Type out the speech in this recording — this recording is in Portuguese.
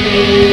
Música